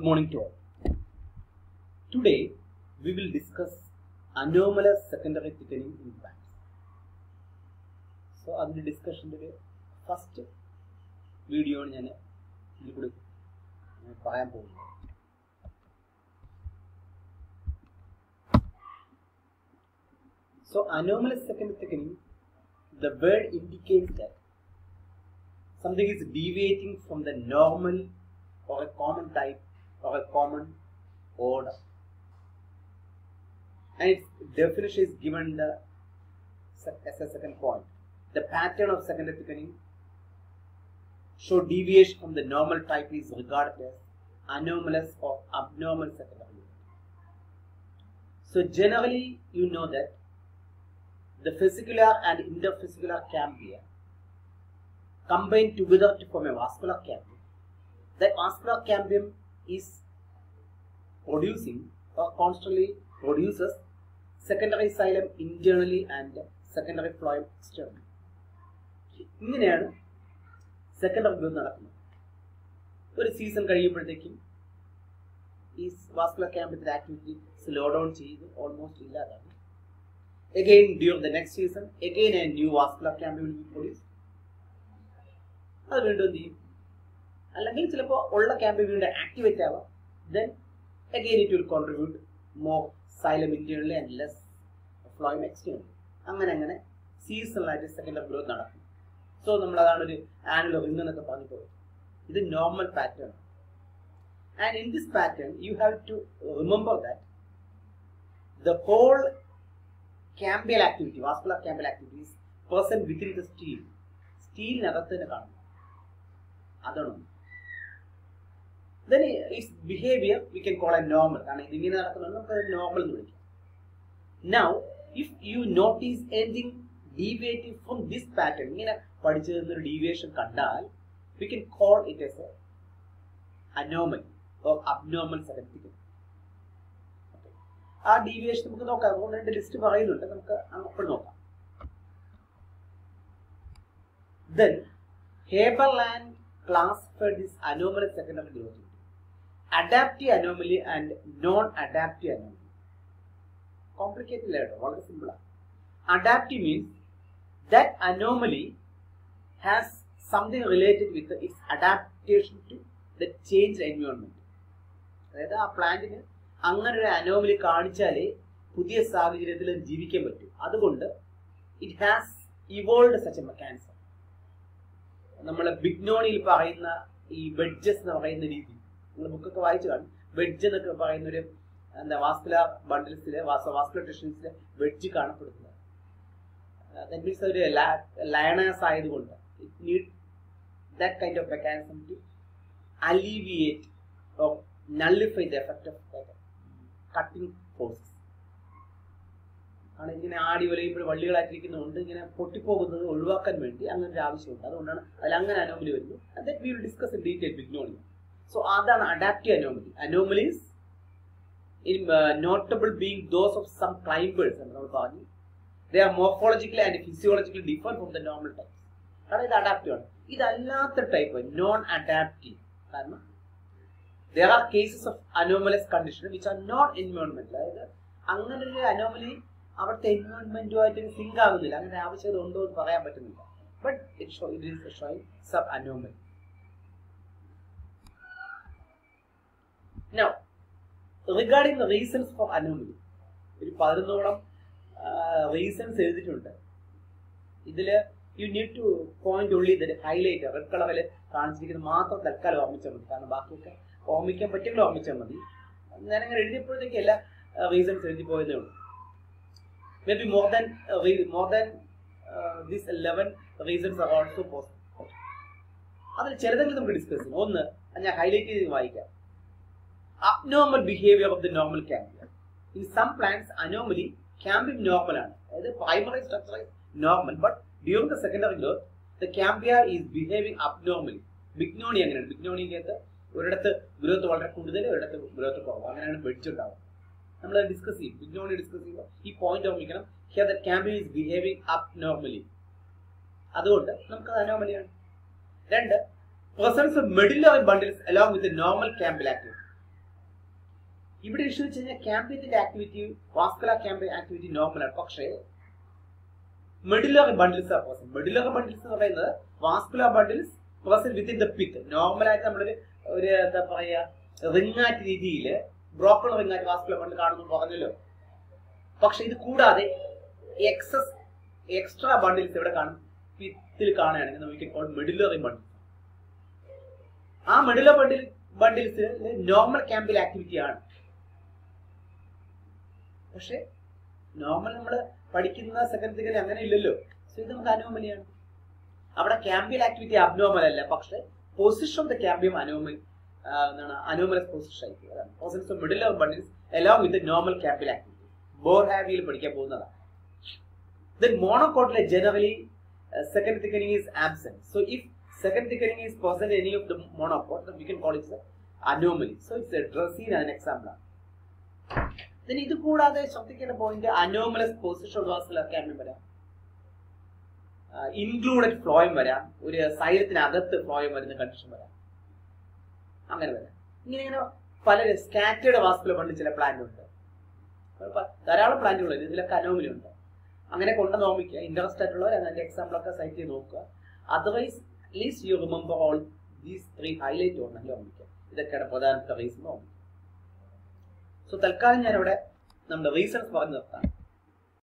Good morning to all. Today we will discuss anomalous secondary thickening in plants. So അതിൻ്റെ ഡിസ്കഷൻ്റെ ഒരു first video ആണ് ഞാൻ ഇതിൽ കൂടി ഞാൻ പറയാൻ പോകുന്നത് So anomalous secondary thickening, the word indicates that something is deviating from the normal or a common type or a common order. And its definition is given the as a second point. The pattern of secondary thickening show deviation from the normal type is regarded as anomalous or abnormal secondary. So generally you know that the fascicular and interfascicular cambia combine together to form a vascular cambium. That vascular cambium is producing or constantly produces secondary xylem internally and secondary phloem externally. ഇങ്ങനെയാണ് secondary growth നടക്കുന്നത് ഒരു season കഴിയുമ്പോഴത്തേക്കും ഈ vascular ക്യാമ്പിന്റെ activity slow down ചെയ്ത് almost ഇല്ലാതാണ് again during the next season again a new vascular camp will be produced അത് വീണ്ടും എന്ത് ചെയ്യും അല്ലെങ്കിൽ ചിലപ്പോൾ ഉള്ള ക്യാമ്പ് വീണ്ടും ആക്ടിവേറ്റ് ആവാം. Then again it will contribute more xylem internally and less phloem externally അങ്ങനെ അങ്ങനെ സീസണലായിട്ട് സെക്കൻഡ് ഗ്രോത്ത് നടക്കും. സോ നമ്മൾ അതാണ് ഒരു ആനുവൽ ഇന്നൊക്കെ എന്നൊക്കെ പറഞ്ഞു പോയത് ഇത് normal pattern and in this pattern you have to remember that the whole cambial activity vascular cambial activities person within the stele സ്റ്റീലിനകത്ത് തന്നെ കാണുന്നു. അതാണ് then it's behaviour we can call a normal കാരണം ഇതിങ്ങനെ നടക്കുന്നത് നമുക്ക് നോർമൽ എന്ന് വിളിക്കാം. Now if you notice എനിങ് ഡീവിയേറ്റിംഗ് ഫ്രം ദിസ് പാറ്റേൺ ഇങ്ങനെ പഠിച്ചു തന്നൊരു ഡീവിയേഷൻ കണ്ടാൽ we can call it as a anomal or abnormal സെലക്ടിക്കൽ ആ ഡീവിയേഷൻ നമുക്ക് നോക്കാം. അതുകൊണ്ട് രണ്ട് ലിസ്റ്റ് പറയുന്നുണ്ട്. നമുക്ക് അപ്പോൾ നോക്കാം. Then Haberlandt classified this anomalous secondary growth adaptive anomaly and non adaptive anomaly complicated കേട്ടോ? വളരെ സിമ്പിളാണ് adaptive means that anomaly has something related with its adaptation to the change environment അതായത് ആ പ്ലാന്റിന് അങ്ങനെ ഒരു അനോമലി കാണിച്ചാലേ പുതിയ സാഹചര്യത്തിൽ ജീവിക്കാൻ പറ്റൂ. അതുകൊണ്ട് it has evolve such a mechanism നമ്മൾ ബിഗ്നോണിയിൽ പറയുന്ന ഈ വെഡ്ജസ് എന്ന് പറയുന്ന രീതി. നിങ്ങൾ ബുക്കൊക്കെ വായിച്ചു കാണും. വെഡ്ജ് എന്നൊക്കെ പറയുന്ന ഒരു എന്താ വാസ്കുലർ ബണ്ടിൽസിലെ വാസ്കുലർ ടെഷൻസിലെ വെഡ്ജ് കാണപ്പെടുന്നത്. ദാറ്റ് മീൻസ് ഒരു ലയണേഴ്സ് ആയതുകൊണ്ട് it need that kind of mechanism to alleviate or nullify the effect of cutting force ആണ് ഇങ്ങനെ ആടി ഒലയുമ്പോൾ വള്ളികളായിട്ടിരിക്കുന്നതുകൊണ്ട് ഇങ്ങനെ പൊട്ടിപ്പോകുന്നത് ഒഴിവാക്കാൻ വേണ്ടി അങ്ങനെ ഒരു ആവശ്യമുണ്ട്. അതുകൊണ്ടാണ് അതിൽ അങ്ങനെ അനോമലി വരുന്നത് that we will discuss in detail Bignonia so അതാണ് adaptive anomaly anomalies in notable being those of some climbers എന്ന് നമ്മൾ പറഞ്ഞു. They are morphologically and physiologically differ from the normal type കാരണം ഇത് അഡാപ്റ്റീവ് ആണ്. ഇതല്ലാത്ത ടൈപ്പ് നോൺ അഡാപ്റ്റീവ് കാരണം there are cases of anomalous condition which are not environment അതായത് അങ്ങനെ ഒരു അനോമലി അവിടുത്തെ എൻവയോൺമെന്റുമായിട്ട് സിങ്ക് ആകുന്നില്ല അങ്ങനെ ആവശ്യകത ഉണ്ടോ എന്ന് പറയാൻ പറ്റുന്നില്ല. But it it is showing sub anomaly now regarding the reasons for anomaly ഒരു പതിനൊന്നോളം റീസൺസ് എഴുതിയിട്ടുണ്ട്. ഇതിൽ യു നീഡ് ടു പോയിന്റ് ഉള്ളി ഇതിൽ ഹൈലൈറ്റ് റെഡ് കളറിൽ കാണിച്ചിരിക്കുന്നത് മാത്രം തൽക്കാലം ഓർമ്മിച്ചാൽ മതി. കാരണം ബാക്കിയൊക്കെ ഓർമ്മിക്കാൻ പറ്റുമെങ്കിൽ ഓർമ്മിച്ചാൽ മതി. ഞാനങ്ങനെ എഴുതിയപ്പോഴത്തേക്ക് എല്ലാ റീസൺസ് എഴുതി പോയതേ ഉള്ളൂ. Maybe more than more than this eleven reasons are also possible അതിൽ ചിലതെങ്കിലും നമുക്ക് ഡിസ്കസ് ചെയ്യാം. ഒന്ന് ഞാൻ ഹൈലൈറ്റ് ചെയ്ത് വായിക്കാം. Abnormal behaviour of the normal cambia in some plants anomaly cambium normal ആണ് അതായത് primary structure normal but during the secondary growth the cambia is behaving abnormally Bignonia അങ്ങനെയാണ് ബിഗ്നോണിക്കകത്ത് ഒരിടത്ത് ഗ്രോത്ത് വളരെ കൂടുതൽ ഒരിടത്ത് ഗ്രോത്ത് കുറവ്. അങ്ങനെയാണ് വെടിച്ചുണ്ടാവുക നമ്മൾ ഡിസ്കസ് ചെയ്യും. ബിഗ്നോണി ഡിസ്കസ് ചെയ്യുമ്പോൾ ഈ പോയിന്റ് ഓർമ്മിക്കണം. Here the cambia is behaving abnormally അതുകൊണ്ട് നമുക്ക് അനോമലിയാണ് രണ്ട് presence of bundles along with normal cambial activity ഇവിടെ ഇഷ്യൂ വെച്ച് കഴിഞ്ഞാൽ ക്യാമ്പിയത്തിന്റെ ആക്ടിവിറ്റി വാസ്കുലർ ക്യാമ്പയിൻ ആക്ടിവിറ്റി നോർമലാണ് പക്ഷേ മെഡുലറി ബണ്ടിൽസ് ആർ ബണ്ടിൽസ് എന്ന് പറയുന്നത് vascular bundles person within the pith നോർമലായിട്ട് നമ്മളൊരു ഒരു എന്താ പറയുക റിങ്ങാറ്റ് രീതിയിൽ ബ്രോക്കൺ റിങ്ങാറ്റ് വാസ്കുലർ ബണ്ടിൽ കാണുന്നു പറഞ്ഞല്ലോ. പക്ഷെ ഇത് കൂടാതെ എക്സസ് എക്സ്ട്രാ ബണ്ടിൽസ് ഇവിടെ കാണും. പിത്തിൽ കാണുകയാണെങ്കിൽ നമുക്ക് ഇപ്പോൾ മെഡുലറി ബണ്ടിൽ ആ മെഡിലോ bundle bundles normal cambial activity ആണ്. പക്ഷെ നോർമൽ നമ്മൾ പഠിക്കുന്ന സെക്കൻഡ് അങ്ങനെ ഇല്ലല്ലോ സോ ഇത് നമുക്ക് അനോമലിയാണ് അവിടെ ക്യാമ്പിയൽ ആക്ടിവിറ്റി അബ്നോമൽ അല്ല പക്ഷെ position of the cambium anomal എന്താണ് അനോമലസ് പൊസിഷൻ ആയിരിക്കും. അതാണ്. Middle of bundles along with normal cambial activity bore ഹാവിയിൽ പഠിക്കാൻ പോകുന്നതാണ് then മോണോകോട്ടിലെ generally second thickening is absent so if second thickening is present any of the the we can call it's anomaly so it's a So an example Drassine Then ഇത് കൂടാതെ ശ്രദ്ധിക്കേണ്ട point anomalous position ഒഴിവാക്കലാക്കാനും വരാം. Included ഫ്ലോയും വരാം. ഒരു സൈലത്തിനകത്ത് ഫ്ലോയും വരുന്ന condition വരാം. അങ്ങനെ വരാം. ഇങ്ങനെ ഇങ്ങനെ പല സ്കാറ്റേഡ് വാസ്കുലർ പണ്ട് ചില പ്ലാന്റ് ഉണ്ട്. ധാരാളം പ്ലാന്റുകൾ വരും ഇതിലൊക്കെ അനോമലി ഉണ്ട്. അങ്ങനെ കൊണ്ട് നോമിക്കുക. ഇൻട്രസ്റ്റ് ആയിട്ടുള്ളവർ അതിന്റെ എക്സാമ്പിൾ ഒക്കെ സൈറ്റ് ചെയ്ത് നോക്കുക. Otherwise at least you remember all these three highlight ഉണ്ടെങ്കിൽ ഓർമ്മിക്കുക. ഇതൊക്കെയാണ് പ്രധാനപ്പെട്ട റീസൺ ഓർമ്മിക്കുക. സോ തൽക്കാലം ഞാനിവിടെ നമ്മുടെ റീസൺസ് പറഞ്ഞു നിർത്താം.